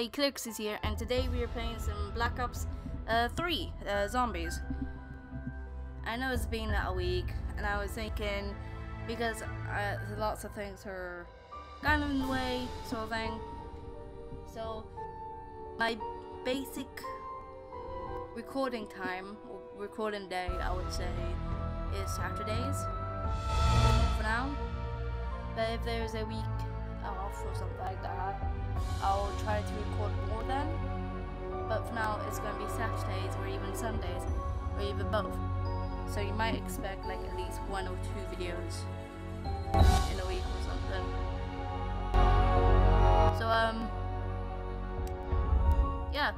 everybody, Clerks is here, and today we are playing some Black Ops uh, 3 uh, Zombies. I know it's been a week, and I was thinking, because uh, lots of things are kind of in the way, sort of thing. So, my basic recording time, or recording day, I would say, is Saturdays for now. But if there's a week or something like that, I'll try to record more then. But for now, it's going to be Saturdays or even Sundays or even both. So you might expect like at least one or two videos in a week or something. So um, yeah.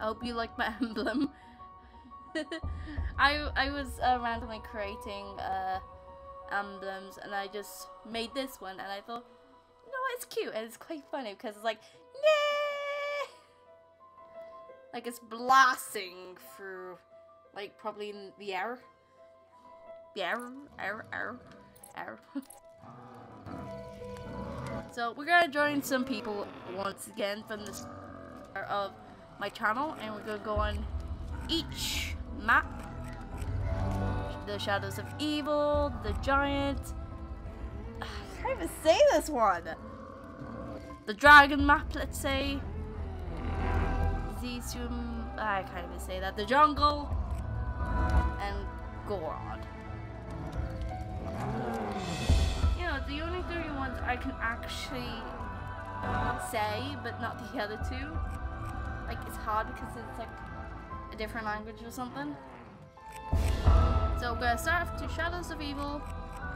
I hope you like my emblem. I I was uh, randomly creating uh, emblems and I just made this one and I thought no it's cute and it's quite funny because it's like, yeah, like it's blasting through, like probably in the air. The air, air, air, air. so we're gonna join some people once again from the start of my channel, and we're gonna go on each map. The Shadows of Evil, the Giant. I can't even say this one the dragon map, let's say. Zesium, I can't even say that. The jungle and Gorod. You know, the only three ones I can actually say, but not the other two. Like, it's hard because it's like a different language or something. So we're gonna start off to Shadows of Evil,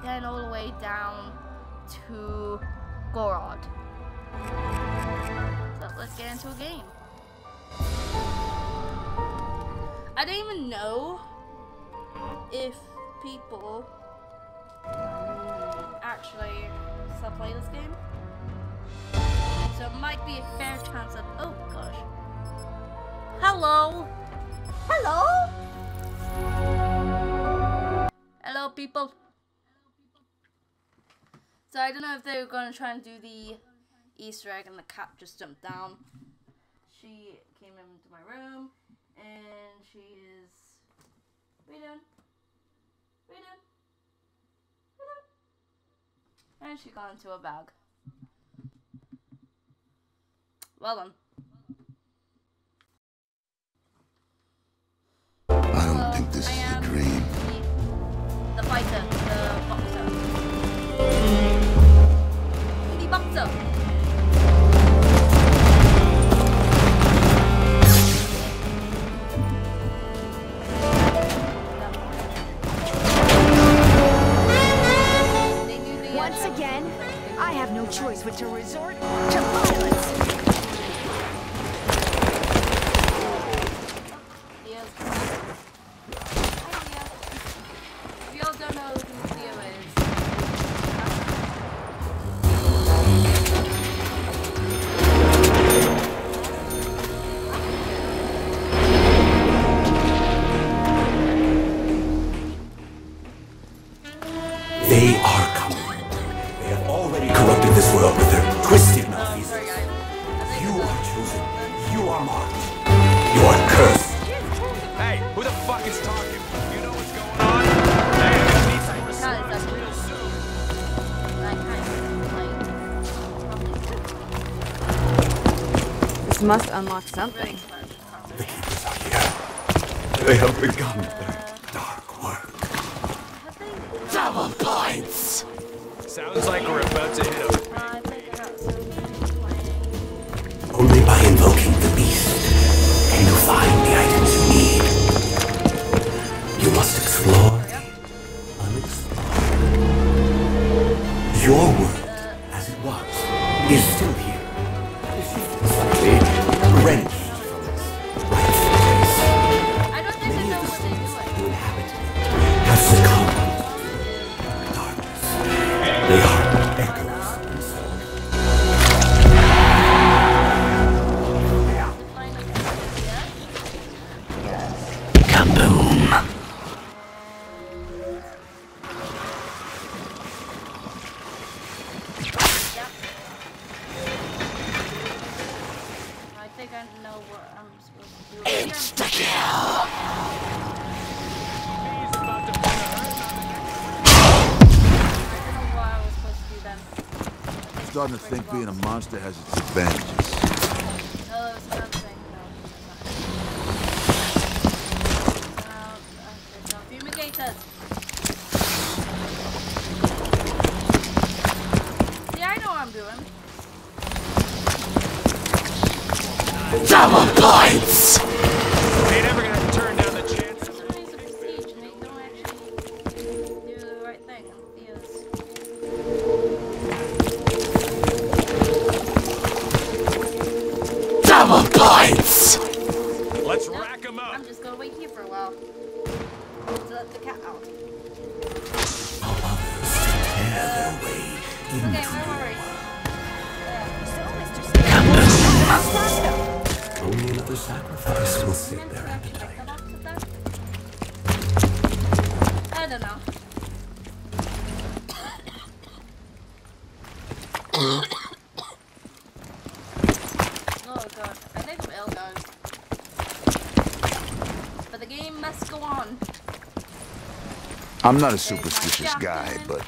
then all the way down to Gorod. So let's get into a game. I don't even know if people actually still play this game. So it might be a fair chance of oh gosh. Hello! Hello! Hello people. So I don't know if they're gonna try and do the Easter egg and the cat just jumped down. She came into my room and she is. What are you doing? What are you doing? What are you doing? And she got into a bag. Well done. I don't think this is a dream. The, fighter, the boxer. The boxer. Must unlock something. Monster has its advantages. I don't know. oh god, I think I'm ill, guys. But the game must go on. I'm not a superstitious guy, but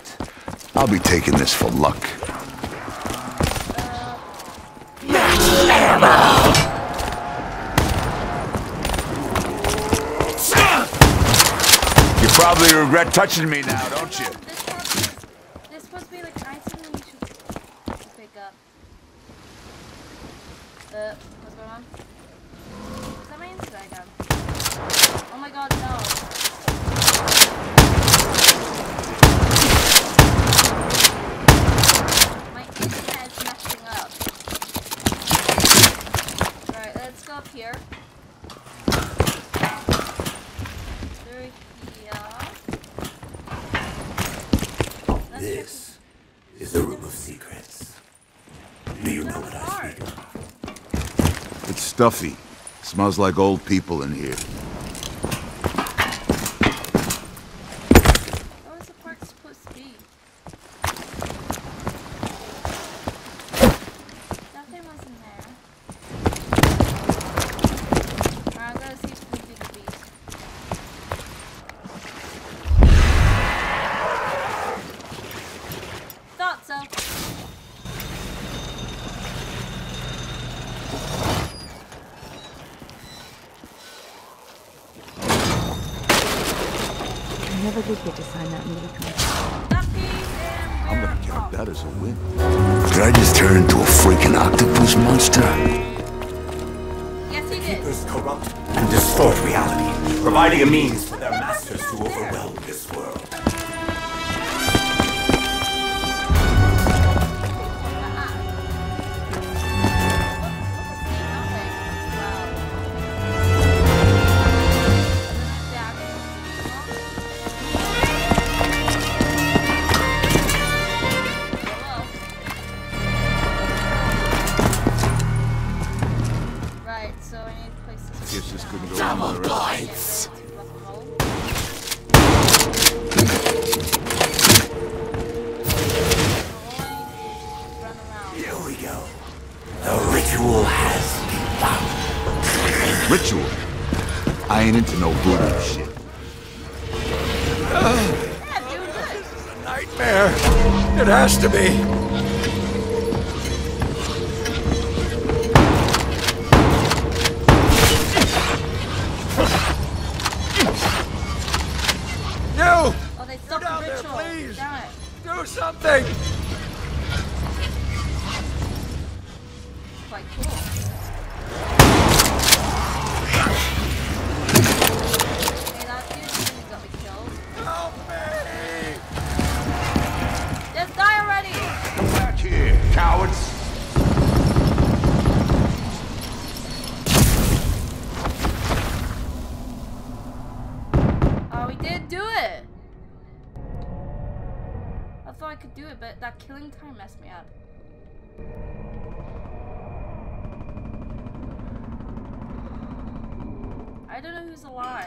I'll be taking this for luck. Probably regret touching me now, don't you? This probably is, this supposed to be like an item we should pick up. Uh, what's going on? Is that my internet again? Oh my god, no. My internet is messing up. Right, let's go up here. Through here. Let's check This is the room of secrets. Do you know what I speak of? It's stuffy. Smells like old people in here. What was the park supposed to be? Nothing was in there. Alright, I'm gonna see if we can do the beast. Thought so. I never did get to sign that little contract. That piece and I'm gonna count that as a win. Did I just turn into a freaking octopus monster? Yes, he did. Keepers corrupt and distort reality, providing a means for their masters to overwhelm this world. who's alive.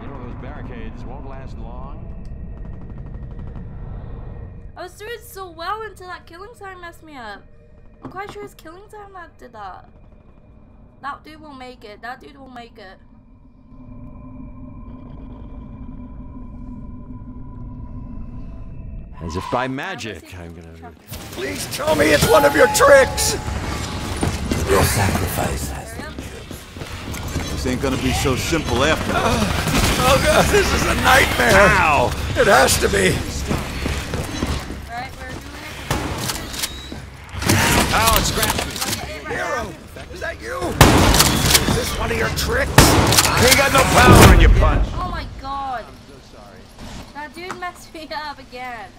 You know those barricades won't last long. I was doing so well until that killing time messed me up. I'm quite sure it's killing time that did that. That dude will make it. That dude will make it. As if by magic, I'm gonna. Please tell me it's one of your tricks! Your sacrifice Ain't gonna be so simple after all. oh god, this is a nightmare! Ow! It has to be! Oh, it scratched me. Hero, is that you? Is this one of your tricks? You ain't got no power in your punch. Oh my god. I'm so sorry. That dude messed me up again.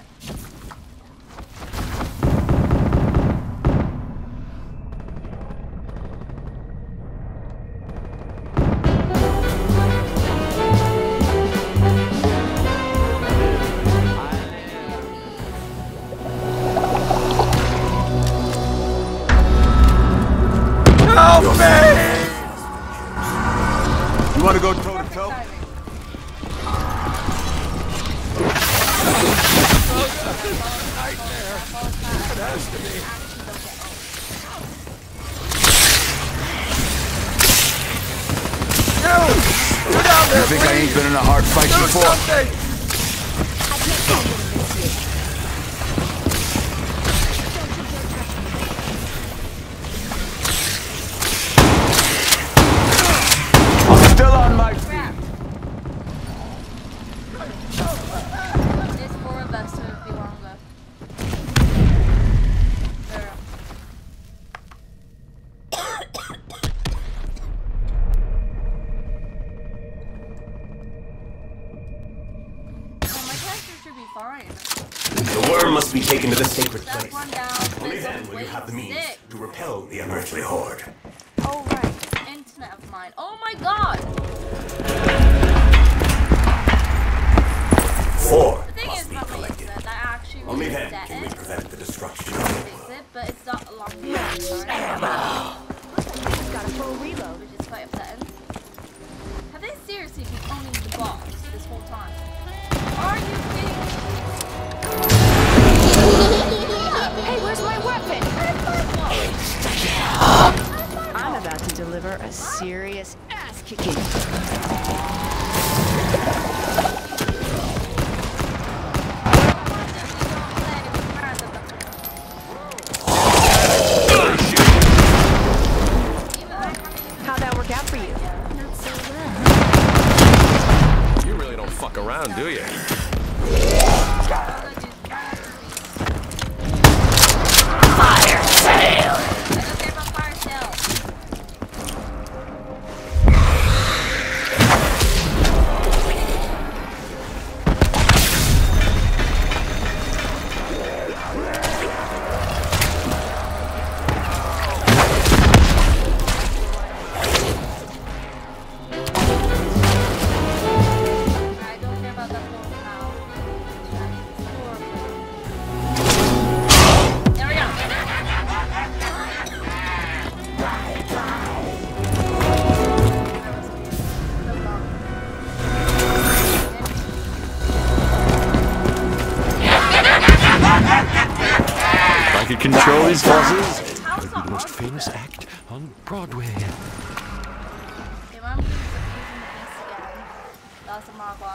serious ass kicking.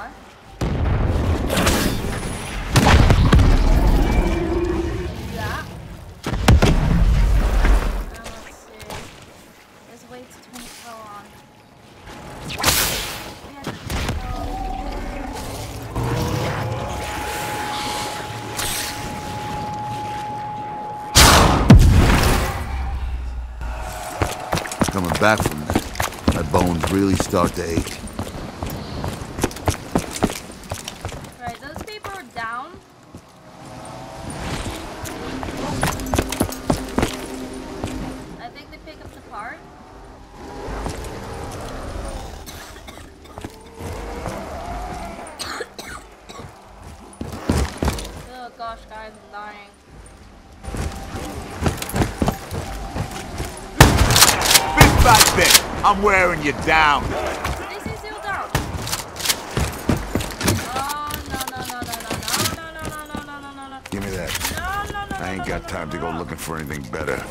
car. Let's see. Turn the on. Coming back from that, my bones really start to ache. you down. Give me that. I ain't got time to go looking for anything better.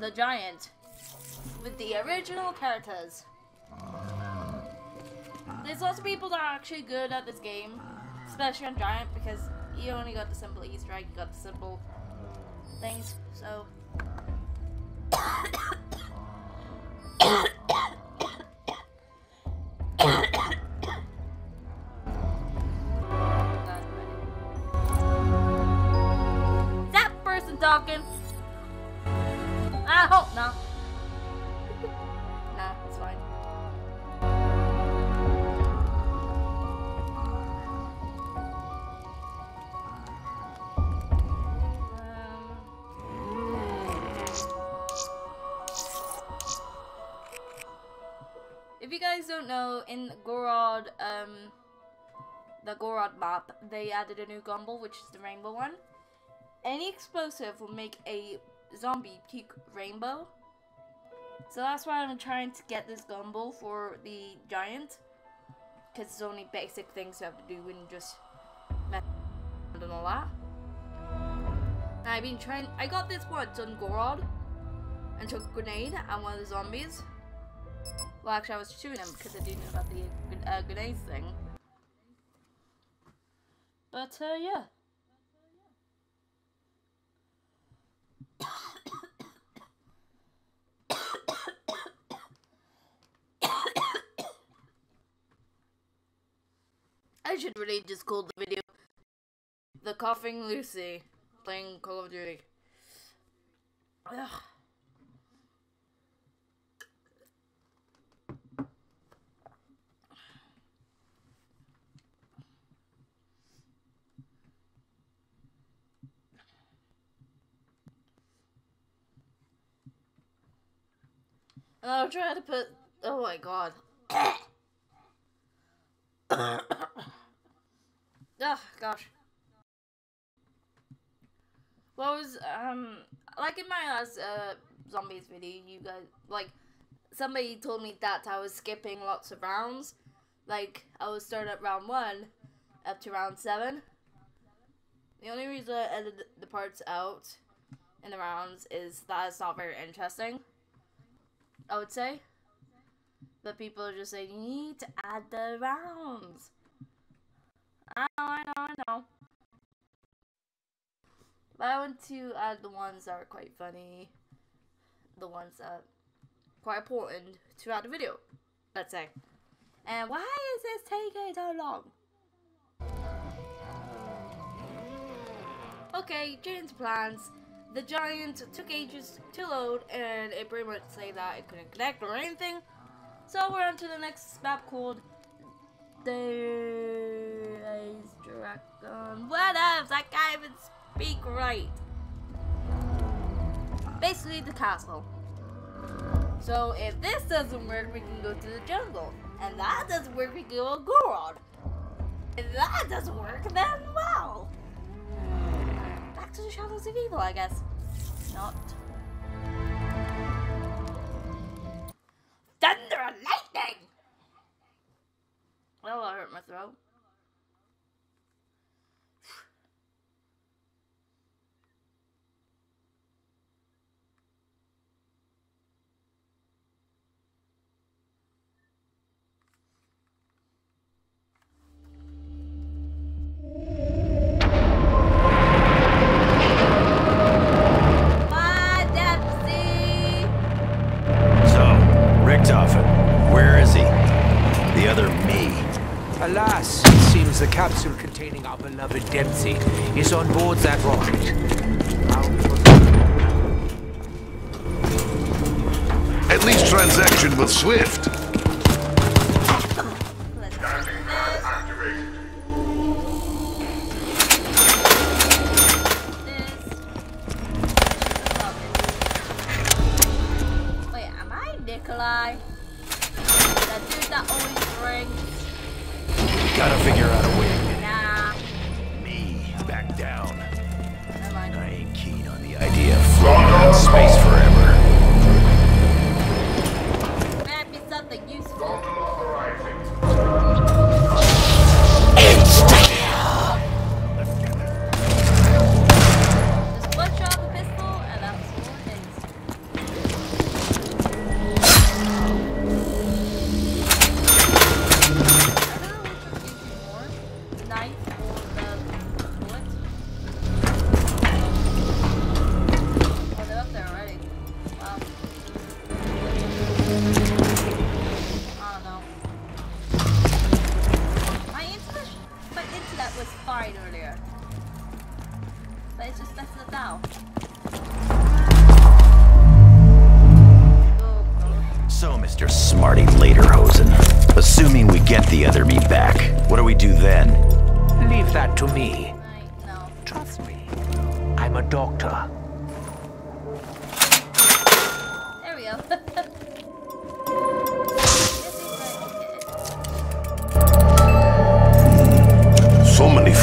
The Giant with the original characters. There's lots of people that are actually good at this game, especially on Giant, because you only got the simple Easter egg, you got the simple things, so. In Gorod, um, the Gorod map, they added a new gumball, which is the rainbow one. Any explosive will make a zombie peak rainbow. So that's why I'm trying to get this gumball for the giant. Because it's only basic things you have to do and just mess around and all that. And I've been trying, I got this once on Gorod. And took a grenade and one of the zombies. Well, actually, I was shooting him because I didn't know about the uh, grenades thing. But, uh, yeah. I should really just call the video The Coughing Lucy playing Call of Duty. Ugh. And I'll try to put. Oh my god. oh gosh. What was um like in my last uh zombies video? You guys like somebody told me that I was skipping lots of rounds. Like I was starting at round one up to round seven. The only reason I edited the parts out in the rounds is that it's not very interesting. I would say. But people are just saying, you need to add the rounds. I know, I know, I know. But I want to add the ones that are quite funny. The ones that quite important add a video, let's say. And why is this taking so long? Okay, change plans. The giant took ages to load, and it pretty much said that it couldn't connect or anything. So we're on to the next map called the Dragon. What else? I can't even speak right. Basically, the castle. So if this doesn't work, we can go to the jungle. And that doesn't work, we can go to Gorod. If that doesn't work, then well. Back to the Shadows of Evil, I guess. Not. Thunder and lightning! Oh, I hurt my throat. Beloved Dempsey is on board that rocket. At least transaction was swift.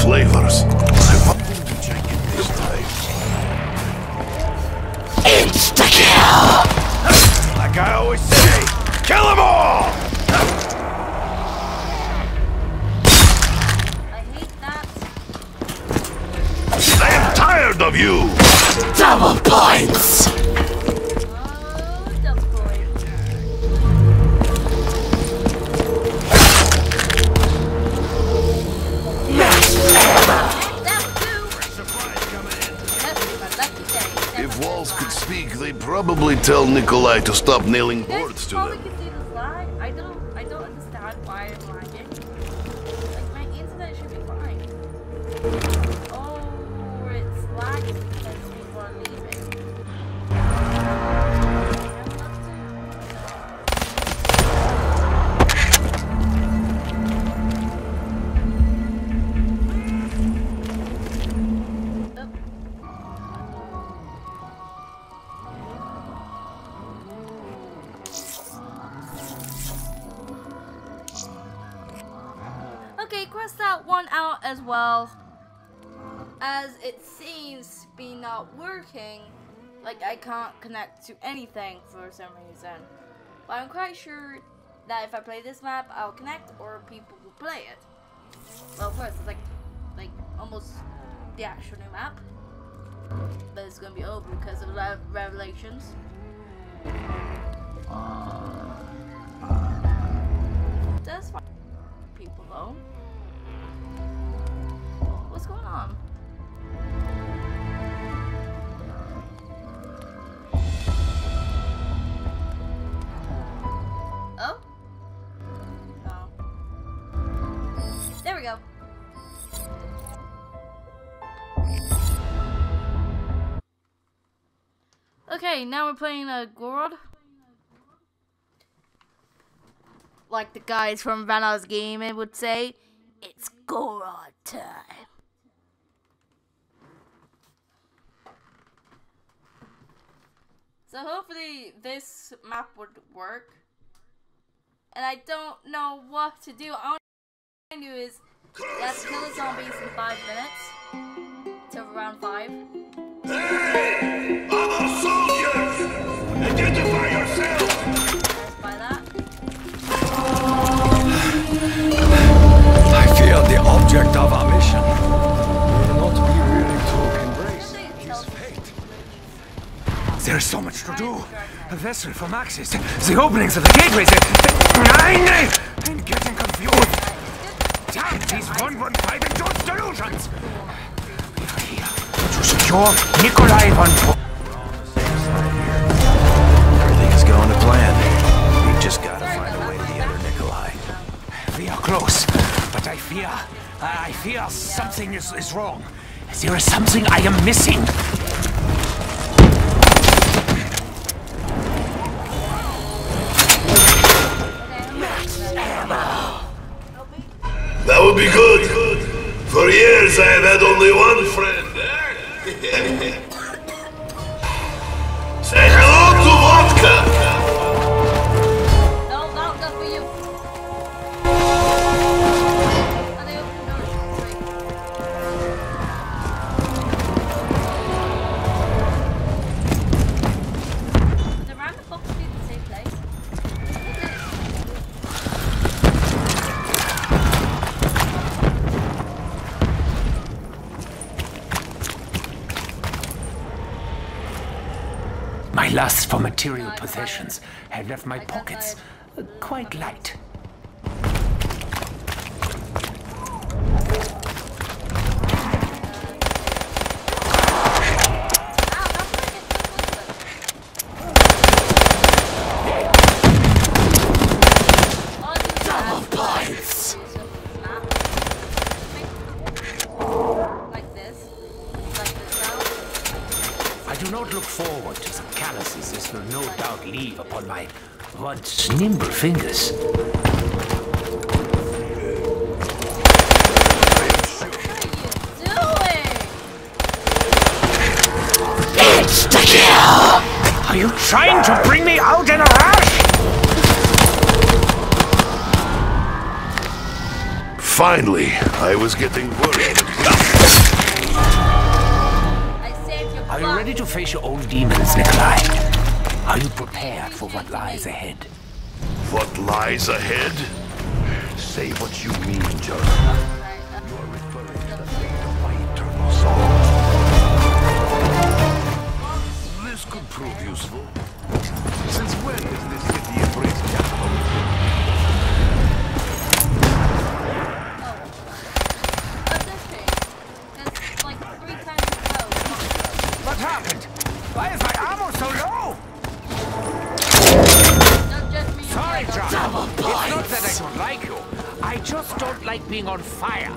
Flavors. I want to check it this time. Like I always say, kill them all! I hate that. I am tired of you. Double points! Tell Nikolai to stop nailing can't connect to anything for some reason. But I'm quite sure that if I play this map, I'll connect or people will play it. Well, first, it's like, like almost the actual new map. But it's gonna be over because of the revelations. That's fine. People though. What's going on? Okay, now we're playing a Gorod. Like the guys from Vanoss Gaming would say, it's Gorod time. So hopefully this map would work. And I don't know what to do. All I do is to kill the zombies in five minutes. Till around five. Other soldiers! Identify. I feel the object of our mission will not be willing to embrace tells fate. There's so much to do. A vessel from Axis. The openings of the gateways. Nine! I'm getting confused. Damn these 115 induced delusions! We are here to secure Nikolai von Everything is going to plan. We just gotta find a way to the other Nikolai. We are close, but I fear, I fear something is, is wrong. There is something I am missing. Possessions had left my pockets quite light. I do not look forward to the calluses this will no doubt leave upon my once nimble fingers. It's the kill! Are you trying to bring me out in a rush? Finally, I was getting worried. Are you ready to face your own demons, Nikolai? Are you prepared for what lies ahead? What lies ahead? Say what you mean, John. Right, You are referring to the fate of my eternal soul. This could prove useful. Since when has this like being on fire.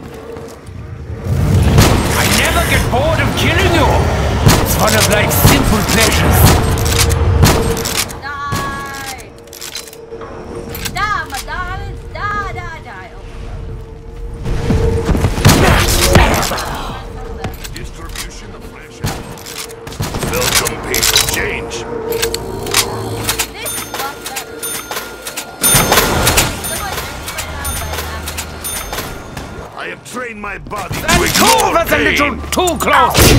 I never get bored of killing you. It's one of life's simple pleasures. But I my body That's two ignore of us a little too close.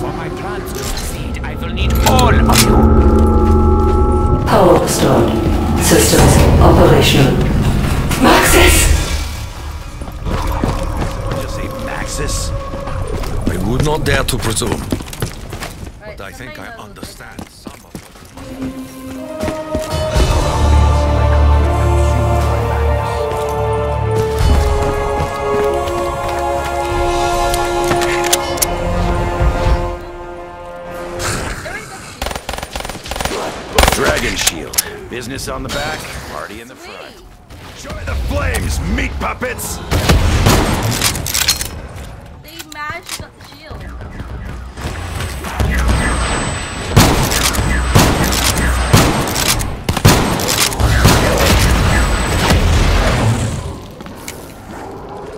For my plans to succeed, I will need all of you. Power restored. Systems operational. Maxis! Did you say Maxis? I would not dare to presume. Right, But I think I understand Business on the back, party in the front. Join the flames, meat puppets! They managed to get the shield.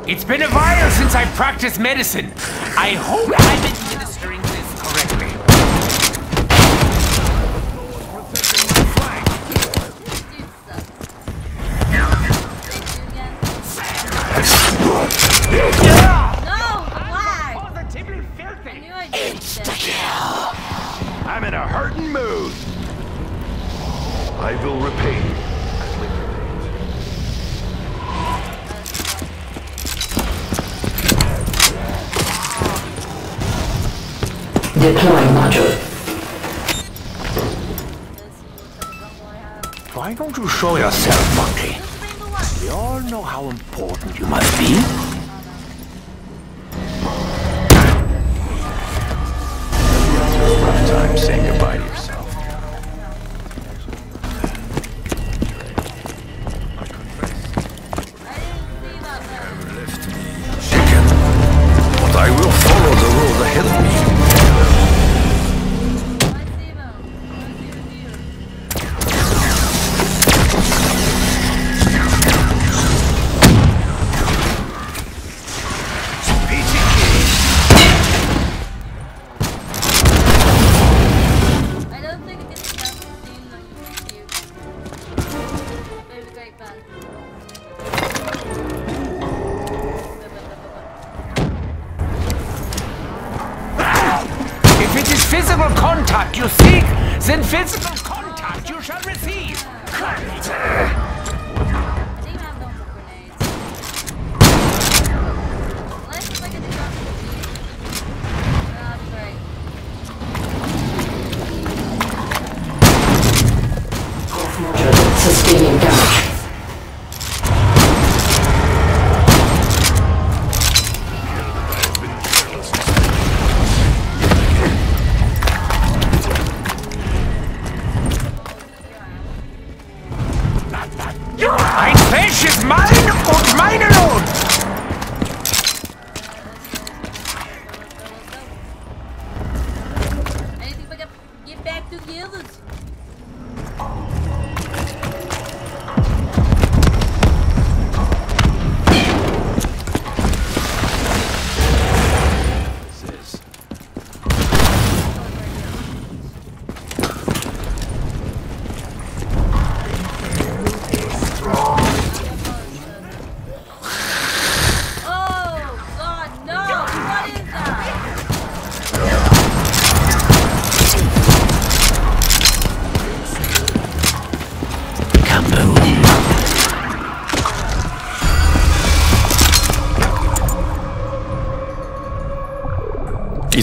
It's been a while since I practiced medicine. I hope I'm administering Deploying module. Why don't you show yourself, monkey? We all know how important you must be.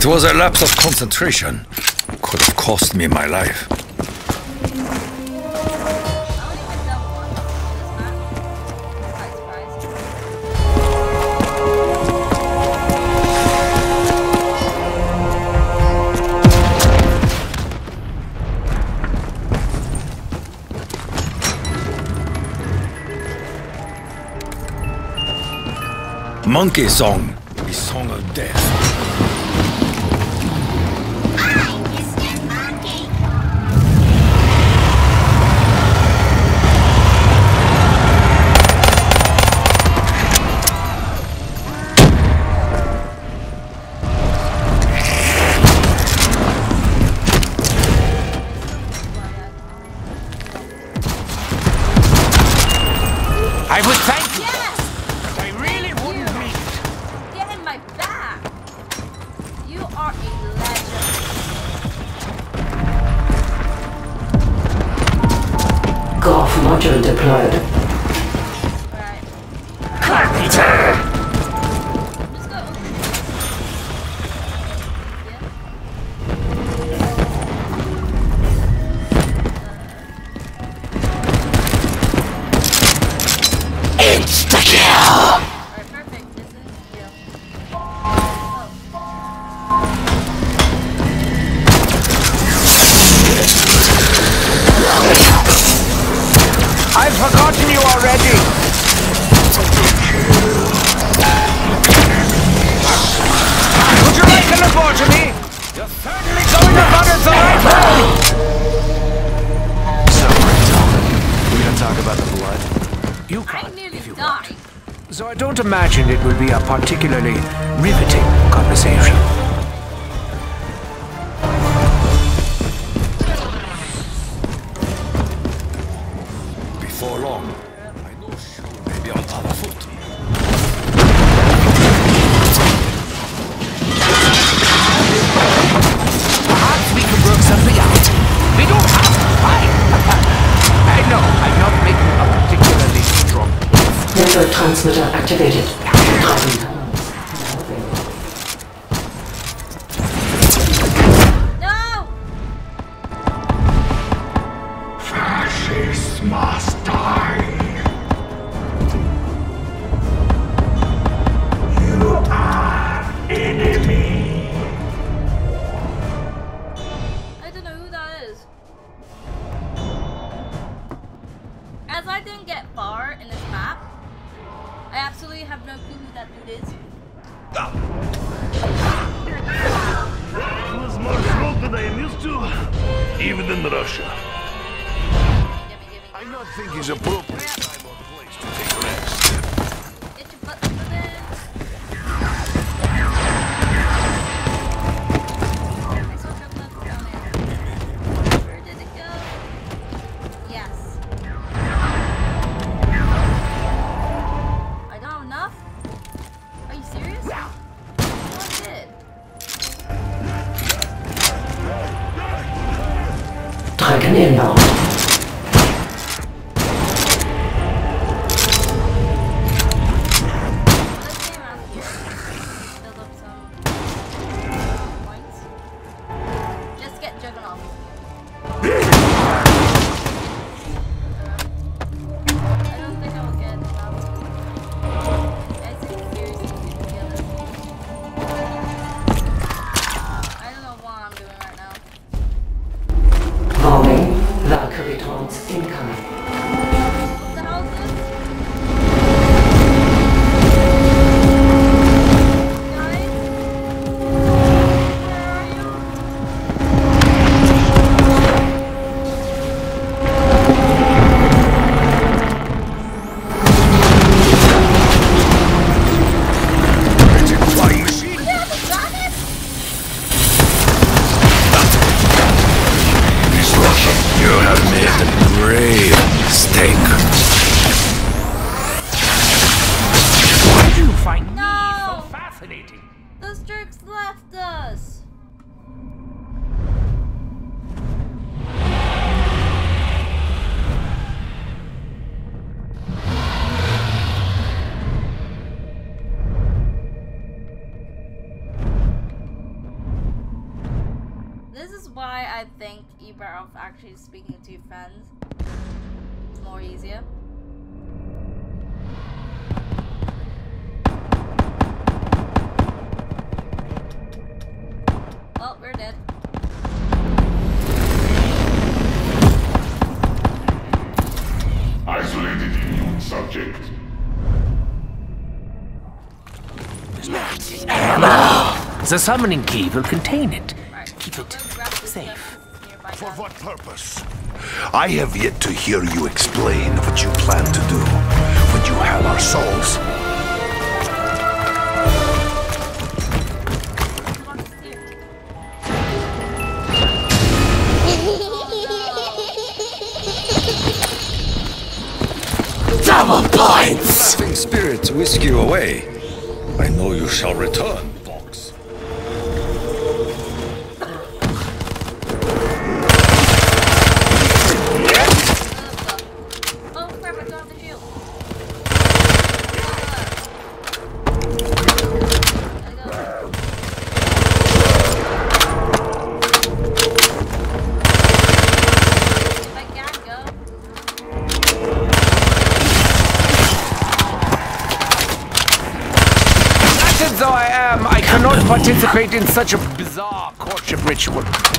was a lapse of concentration. Could have cost me my life. Monkey Song are particularly The summoning key will contain it. Keep it safe. For what purpose? I have yet to hear you explain what you plan to do when you have our souls. Double points! Nothing spirits whisk you away. I know you shall return. In such a bizarre courtship ritual.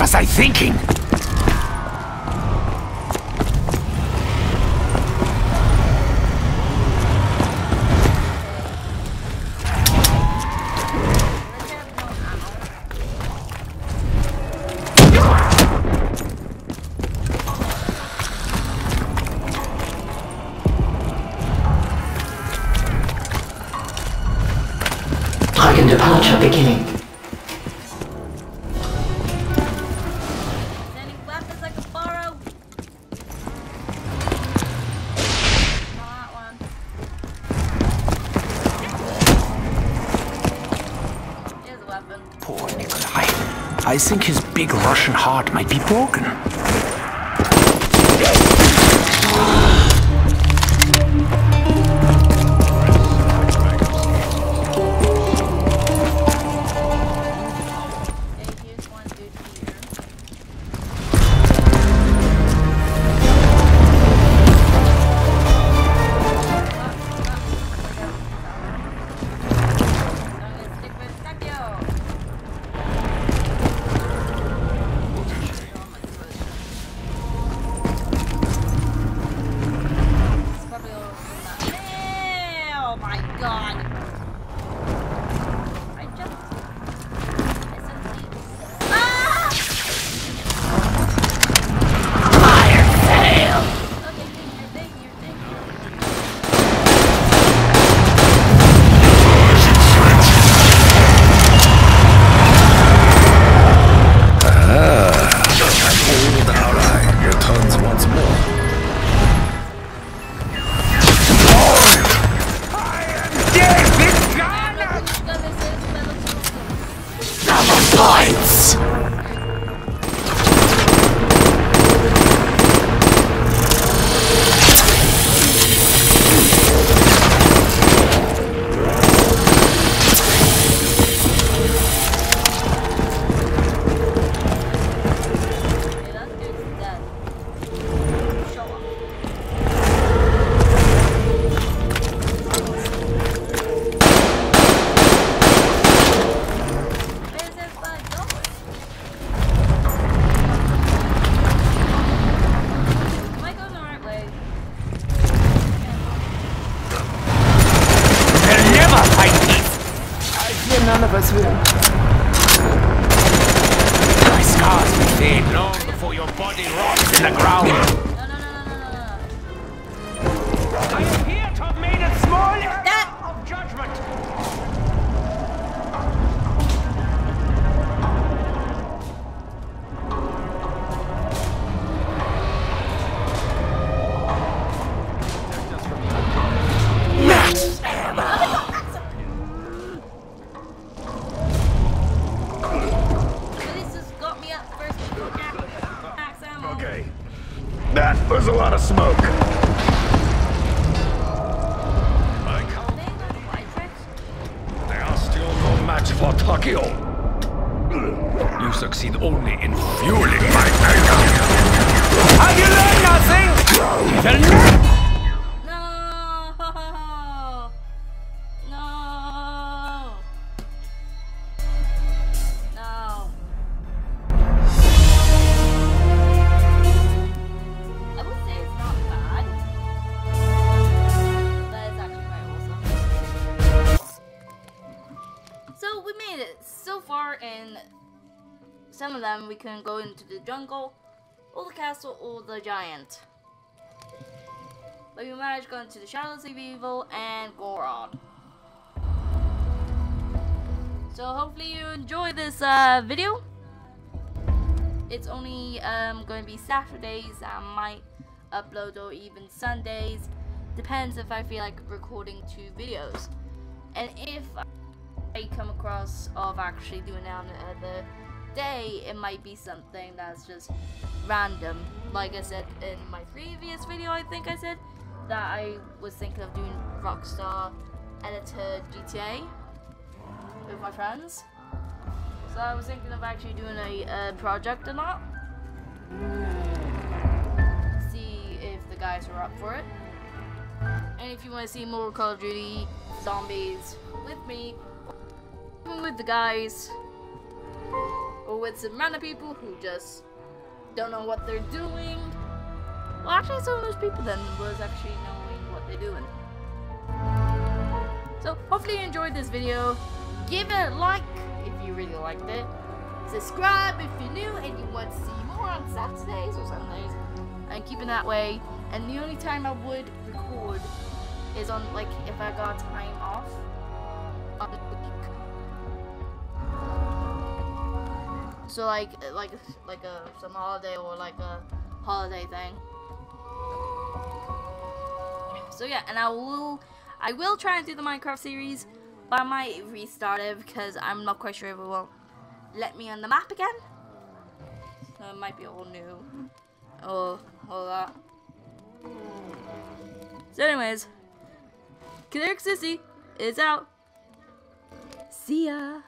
was I thinking? big Russian heart might be broken. Into the jungle, or the castle, or the giant. But we managed to go into the Shadows of Evil and Goron. So hopefully you enjoy this uh, video. It's only um, going to be Saturdays. I might upload or even Sundays. Depends if I feel like recording two videos. And if I come across of actually doing it on the day, it might be something that's just random. Like I said in my previous video, I think I said that I was thinking of doing Rockstar Editor GTA with my friends. So I was thinking of actually doing a project or not. See if the guys are up for it. And if you want to see more Call of Duty zombies with me, with the guys, with some random people who just don't know what they're doing. Well, actually, some of those people then was actually knowing what they're doing. So, hopefully you enjoyed this video. Give it a like if you really liked it. Subscribe if you're new and you want to see more on Saturdays or Sundays. And keep it that way. And the only time I would record is on, like, if I got time off So like eh, like like a some holiday or like a holiday thing. So yeah, and I will I will try and do the Minecraft series, but I might restart it because I'm not quite sure if it will let me on the map again. So it might be all new. Or all that. So anyways, Kinetic Sissy is out. See ya.